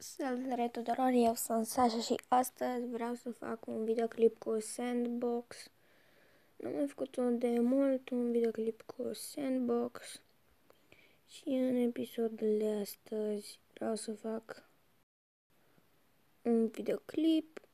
Salutare tuturor, eu sunt Sasha și astăzi vreau să fac un videoclip cu Sandbox. Nu am mai făcut un de mult un videoclip cu Sandbox și în episodul de astăzi vreau să fac un videoclip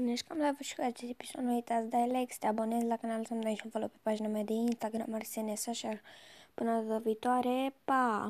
Bun, și cam la sfârșitul acest episod nu uitați, dai like, să te abonezi la canal, să-mi dai și un follow pe pagina mea de Instagram, Arsene Sasha. Până data viitoare, pa!